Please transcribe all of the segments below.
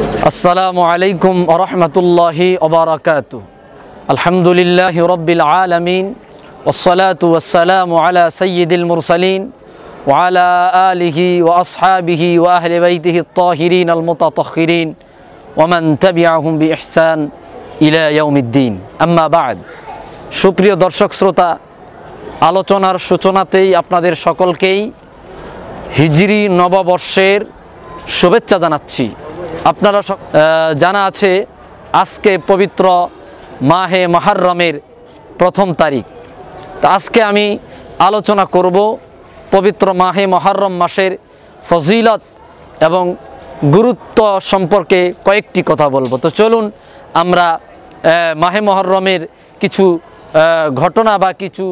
আসসালামু আলাইকুম আরহামতুল্লাহি ওবরাকাত আলহামদুলিল্লাহ রব্বিল আলমিন ওসলাত ওসালাম আলা সঈদুল মুরসালিন ওয়ালা আলিহি ও আসহাবিহি ওয়াহলে বাইতিহি তহিরিন আল মুতাতহিরিন ওমান তাবিআহুম বি ইহসান ইলা ইয়াউমিদ্দিন। আম্মা বাদ। সুপ্রিয় দর্শক শ্রোতা, আলোচনার সূচনাতেই আপনাদের সকলকেই হিজরি নববর্ষের শুভেচ্ছা জানাচ্ছি। আপনারা জানা আছে, আজকে পবিত্র মাহে মাহাররমের প্রথম তারিখ। তো আজকে আমি আলোচনা করব পবিত্র মাহে মহারম মাসের ফজিলত এবং গুরুত্ব সম্পর্কে কয়েকটি কথা বলব। তো চলুন আমরা মাহে মহরমের কিছু ঘটনা বা কিছু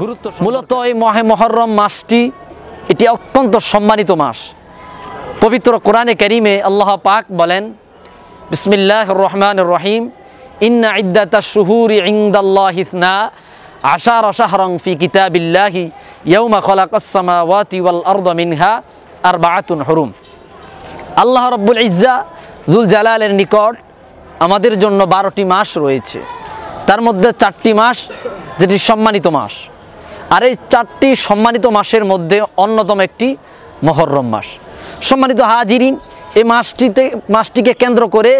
গুরুত্ব মূলত এই মাহে মহরম মাসটি এটি অত্যন্ত সম্মানিত মাস। পবিত্র কোরআনে করিমে আল্লাহ পাক বলেন বিসমিল্লাহ রহমান রহিম। ইন্না ইদ্দাতা শুহুরি ইংদাল্লাহ ইসনা আশার শাহরং ফি কিতাবিল্লাহি ইয়ৌমা খলাকাস সামাওয়াতি ওয়াল আরদ মিনহা আরবাআতুন হুরুম। আল্লাহ রব্বুল ইজ্জা জুল জালালের নিকট আমাদের জন্য বারোটি মাস রয়েছে। তার মধ্যে চারটি মাস, যেটি সম্মানিত মাস। আর এই চারটি সম্মানিত মাসের মধ্যে অন্যতম একটি মহরম মাস। সম্মানিত হাজিরিন এই মাসটিতে মাসটিকে কেন্দ্র করে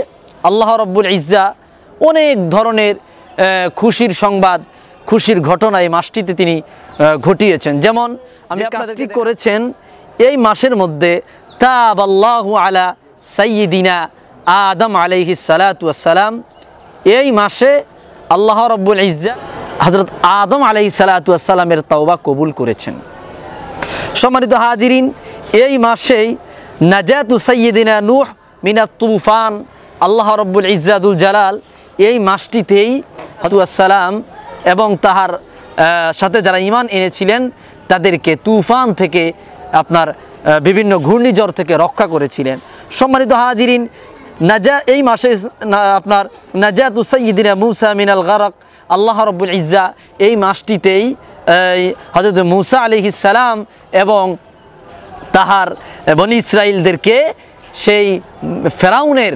আল্লাহ রব্বুল ইজ্জা অনেক ধরনের খুশির সংবাদ খুশির ঘটনা এই মাসটিতে তিনি ঘটিয়েছেন। যেমন আমি কাজটি করেছেন এই মাসের মধ্যে তাব আল্লাহ আলা সাইয়িদিনা আদম আলাইহি সালাতাম এই মাসে আল্লাহ রব্বুল ইজ্জা হজরত আদম আলাইহি সালাতামের তাওবা কবুল করেছেন। সম্মানিত হাজিরিন এই মাসেই নাজাতু সাইয়িদিনা নুহ মিনা তুফান। আল্লাহ রব্বুল ইজ্জাদুল জালাল এই মাসটিতেই সালাম এবং তাহার সাথে যারা ইমান এনেছিলেন, তাদেরকে তুফান থেকে আপনার বিভিন্ন ঘূর্ণিঝড় থেকে রক্ষা করেছিলেন। সম্মানিত হাজিরিন, নাজা, এই মাসে আপনার নাজাতু সাইয়িদিনা মুসা মিনাল গারক, আল্লাহ রব্বুল ইজ্জা এই মাসটিতেই হজরত মুসা আলিহিস সালাম এবং তাহার বনি ইসরায়েলদেরকে সেই ফেরাউনের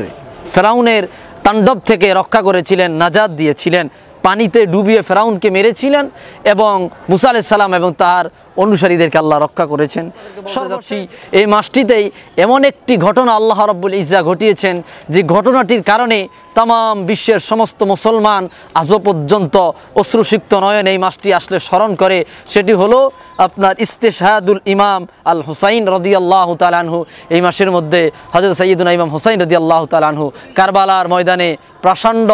ফেরাউনের তাণ্ডব থেকে রক্ষা করেছিলেন, নাজাদ দিয়েছিলেন, পানিতে ডুবিয়ে ফেরাউনকে মেরেছিলেন এবং মুসা সালাম এবং তার অনুসারীদেরকে আল্লাহ রক্ষা করেছেন। সর্বশী এই মাসটিতেই এমন একটি ঘটনা আল্লাহ রব্বুল ইজ্জা ঘটিয়েছেন যে ঘটনাটির কারণে তাম বিশ্বের সমস্ত মুসলমান আজও পর্যন্ত অশ্রুসিক্ত নয়ন এই মাসটি আসলে স্মরণ করে, সেটি হলো আপনার ইস্তেশাহাদুল ইমাম আল হুসাইন রদি আল্লাহ তালানহু এই মাসের মধ্যে হজরত সৈয়দুল ইমাম হুসাইন রদি আল্লাহ তালানহু কারবালার ময়দানে প্রচণ্ড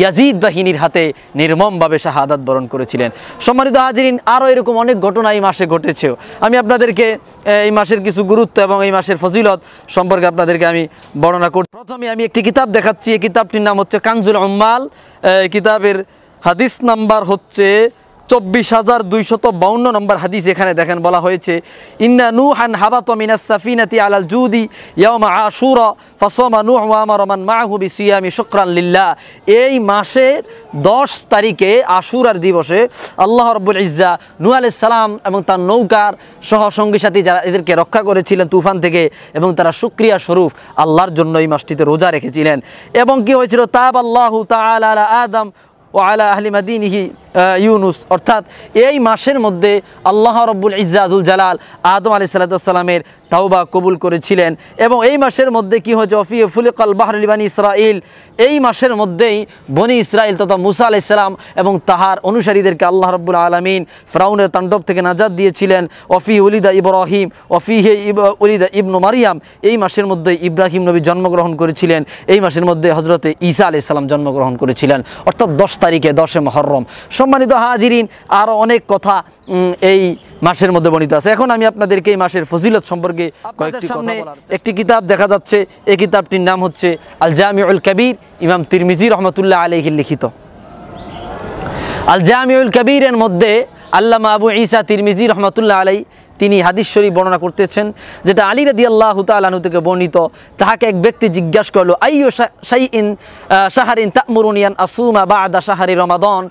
ইয়াজিদ বাহিনীর হাতে নির্মমভাবে শাহাদাত বরণ করেছিলেন। সম্মানিত হাজিরিন, আরও এরকম অনেক ঘটনা এই মাসে ঘটেছেও। আমি আপনাদেরকে এই মাসের কিছু গুরুত্ব এবং এই মাসের ফজিলত সম্পর্কে আপনাদেরকে আমি বর্ণনা করি প্রথমে আমি একটি কিতাব দেখাচ্ছি, এই কিতাবটির নাম হচ্ছে কাঞ্জুল উম্মাল এই কিতাবের হাদিস নাম্বার হচ্ছে চব্বিশ হাজার দুইশত বাউন্ন নম্বর হাদিস এখানে দেখেন বলা হয়েছে ইন্না নুহান হাবাত মিনাস সাফিনাতি আলাল জুদি ইয়াউমা আশুরা ফাসামা নূহ ওয়া আমারা মান মাআহু বিসিয়ামি শুকরান লিল্লাহ। এই মাসের 10 তারিখে আশুরার দিবসে আল্লাহ রাব্বুল ইজ্জা নু সালাম এবং তার নৌকার সহ সঙ্গী সাথী যারা এদেরকে রক্ষা করেছিলেন তুফান থেকে এবং তারা শুকরিয়া স্বরূপ আল্লাহর জন্য এই মাসটিতে রোজা রেখেছিলেন। এবং কি হয়েছিল? তাব আল্লাহু তাআলা আলা আদম ও আলা আহলি মাদিনিহি আহ, ইউনুস। অর্থাৎ এই মাসের মধ্যে আল্লাহ রব্বুল ইজ্জাজুল জালাল আদম আলি সাল্লাতামের তাওবা কবুল করেছিলেন এবং এই মাসের মধ্যে কি হয়েছে? অফি ফুলিকাল বাহরুল বানী ইসরাইল এই মাসের মধ্যেই বনি ইসরাইল তথা মুসা আলাইসালাম এবং তাহার অনুসারীদেরকে আল্লাহ রব্বুল আলমিন ফ্রাউনের তাণ্ডব থেকে নাজাদ দিয়েছিলেন। অফি উলিদা ইব্রাহিম অফি হে উলিদা ইবনু মারিয়াম। এই মাসের মধ্যে ইব্রাহিম নবী জন্মগ্রহণ করেছিলেন। এই মাসের মধ্যে হজরতে ঈসা আলাইসাল্লাম জন্মগ্রহণ করেছিলেন। অর্থাৎ দশ তারিখে দশে মহরম। সম্মানিত হাজিরিন আরও অনেক কথা এই মাসের মধ্যে বর্ণিত আছে। এখন আমি আপনাদেরকে এই মাসের ফজিলত সম্পর্কে কয়েকটি সামনে একটি কিতাব দেখা যাচ্ছে এই কিতাবটির নাম হচ্ছে আল জামিউল কবির ইমাম তিরমিজি রহমতুল্লাহ আলহির লিখিত। আল জামিউল কবিরের মধ্যে আল্লামা আবু ঈসা তিরমিজি রহমতুল্লাহ আলাই তিনি হাদিস শরীফ বর্ণনা করতেছেন যেটা আলী রাদি আল্লাহ তালু থেকে বর্ণিত। তাহাকে এক ব্যক্তি জিজ্ঞাসা করল আইয়ো শাইইন শাহারিন তামুরুনিয়ান আসুমা বা আদা শাহারি রমাদন?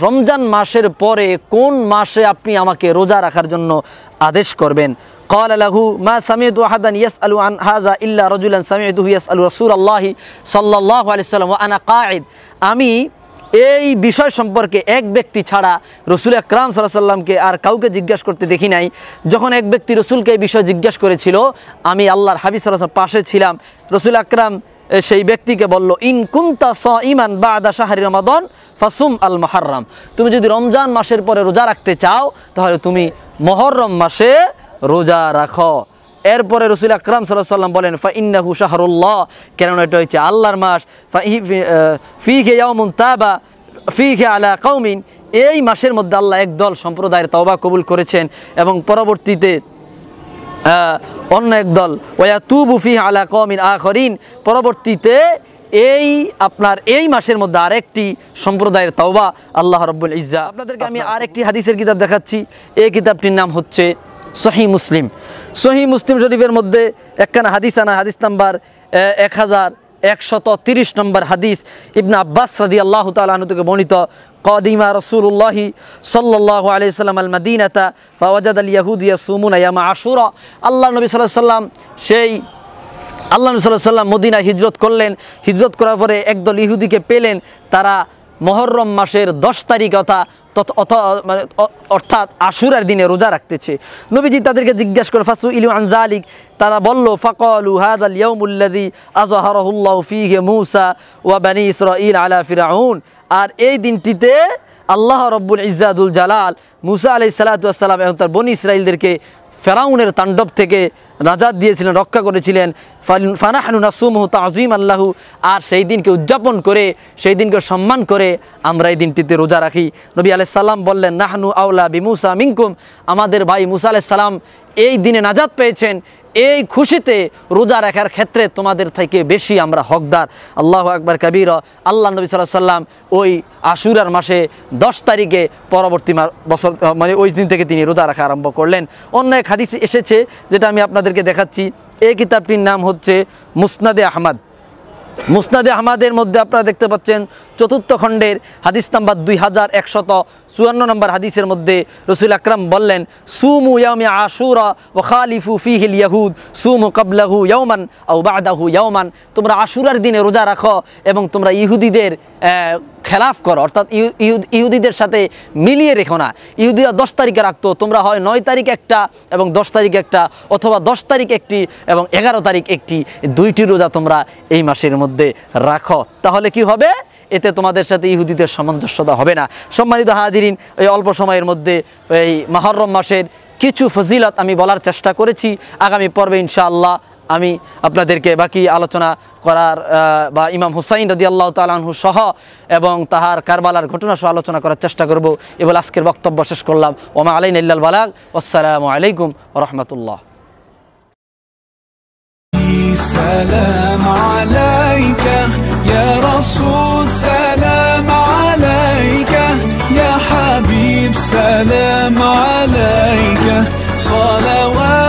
রমজান মাসের পরে কোন মাসে আপনি আমাকে রোজা রাখার জন্য আদেশ করবেন قال له ما سمعت أحدا يسأل عن هذا إلا رجلا سمعته يسأل رسول الله صلى الله عليه وسلم وأنا قاعد আমি এই বিষয় সম্পর্কে এক ব্যক্তি ছাড়া রসুল আকরাম সাল্লাহ সাল্লামকে আর কাউকে জিজ্ঞাসা করতে দেখি নাই যখন এক ব্যক্তি রসুলকে এই বিষয় জিজ্ঞাসা করেছিল আমি আল্লাহর হাবিব সাল্লাহ পাশে ছিলাম রসুল আকরাম এ, সেই ব্যক্তিকে বলল ইন কুন্তা স ইমান বা আদা শাহরি রমাদন ফাসুম আল মাহার্রাম। তুমি যদি রমজান মাসের পরে রোজা রাখতে চাও তাহলে তুমি মহরম মাসে রোজা রাখো। এরপরে রসুল আকরাম সাল্লাহ সাল্লাম বলেন ফা ইন্নাহু শাহরুল্লাহ। কেননা এটা হচ্ছে আল্লাহর মাস। ফা ই- ফি- আহ, ফিহে ইয়াউমুন তাবা। ফিহে আলা কৌমিন এই মাসের মধ্যে আল্লাহ একদল সম্প্রদায়ের তওবা কবুল করেছেন এবং পরবর্তীতে অন্য একদল ওয়া তুবু ফি আলা কমিন আখরিন। পরবর্তীতে এই আপনার এই মাসের মধ্যে আরেকটি সম্প্রদায়ের তওবা আল্লাহ রব্বুল ইজ্জা। আপনাদেরকে আমি আরেকটি হাদিসের কিতাব দেখাচ্ছি। এই কিতাবটির নাম হচ্ছে সহি মুসলিম। সহি মুসলিম শরীফের মধ্যে একখানা হাদিস আনা হাদিস নাম্বার এক হাজার একশত তিরিশ নম্বর হাদিস। ইবনা আব্বাস সাদি আল্লাহ তালু থেকে বর্ণিত। কদিমা রসুল্লাহি সাল্লাহ আলি সাল্লাম আল মদিনাতা ফাওয়াজাদ আল ইয়াহুদিয়া সুমুন ইয়ামা আশুরা আল্লাহ নবী সাল্লাহ সাল্লাম সেই আল্লাহ নবী সাল্লাহ সাল্লাম মদিনা হিজরত করলেন। হিজরত করার পরে একদল ইহুদিকে পেলেন। তারা মহরম মাসের দশ তারিখ অথা মানে অর্থাৎ আশুরার দিনে রোজা রাখতেছে। নবীজি তাদেরকে জিজ্ঞাসা করল ফাসু ইলু আনজালিক তারা বলল, ফকলু হাদ আল ইয়ৌমুল্লাদি আজহারহুল্লাহ ফিহে মুসা ওয়া বানি ইসরাইল আলা ফিরাউন। আর এই দিনটিতে আল্লাহ রব্বুল ইজাদুল জালাল মুসা আলাই সালাতাম এবং তার বনি ইসরাইলদেরকে ফেরাউনের তাণ্ডব থেকে নাজাদ দিয়েছিলেন, রক্ষা করেছিলেন। ফান- ফানাহানু নাসুমহু তাজিম আল্লাহু। আর সেই দিনকে উদযাপন করে, সেই দিনকে সম্মান করে আমরা এই দিনটিতে রোজা রাখি। নবী সাল্লাম বললেন, নাহনু আউলা বিমুসা মিনকুম। আমাদের ভাই মুসা সাল্লাম এই দিনে নাজাদ পেয়েছেন এই খুশিতে রোজা রাখার ক্ষেত্রে তোমাদের থেকে বেশি আমরা হকদার। আল্লাহ আকবর কবির, আল্লাহ নবী সাল্লাহ সাল্লাম ওই আশুরার মাসে দশ তারিখে পরবর্তী বছর মানে ওই দিন থেকে তিনি রোজা রাখা আরম্ভ করলেন। অন্য এক হাদিস এসেছে, যেটা আমি আপনাদেরকে দেখাচ্ছি। এই কিতাবটির নাম হচ্ছে মুসনাদে আহমদ। মুসনাদে আহমাদের মধ্যে আপনারা দেখতে পাচ্ছেন চতুর্থ খণ্ডের হাদিস নাম্বার দুই হাজার একশত চুয়ান্ন নম্বর হাদিসের মধ্যে রসুল আকরাম বললেন, সুমু ইয়ামি আশুরা ও খালিফু ফিহিল ইয়াহুদ, সুমু কাবলাহু ইয়ৌমান আউ বাদাহু ইয়ৌমান তোমরা আশুরার দিনে রোজা রাখো এবং তোমরা ইহুদিদের খেলাফ করো। অর্থাৎ ইহু- ইহু- ইহুদিদের সাথে মিলিয়ে রেখো না। ইহুদিরা দশ তারিখে রাখতো, তোমরা হয় নয় তারিখ একটা এবং দশ তারিখ একটা অথবা দশ তারিখ একটি এবং এগারো তারিখ একটি। দুইটি রোজা তোমরা এই মাসের মধ্যে রাখো। তাহলে কি হবে? এতে তোমাদের সাথে ইহুদিদের সামঞ্জস্যতা হবে না। সম্মানিত হাজিরিন, এই অল্প সময়ের মধ্যে এই মাহরম মাসের কিছু ফজিলত আমি বলার চেষ্টা করেছি। আগামী পর্বে ইনশাআল্লাহ আমি আপনাদেরকে বাকি আলোচনা করার বা ইমাম হুসাইন রদি আল্লাহ তালাহু সহ এবং তাহার কারবালার ঘটনা সহ আলোচনা করার চেষ্টা করব। এবার আজকের বক্তব্য শেষ করলাম। ওমা আলাইন ইল্লাল বালাগ। আসসালামু আলাইকুম রহমতুল্লাহ। صلوات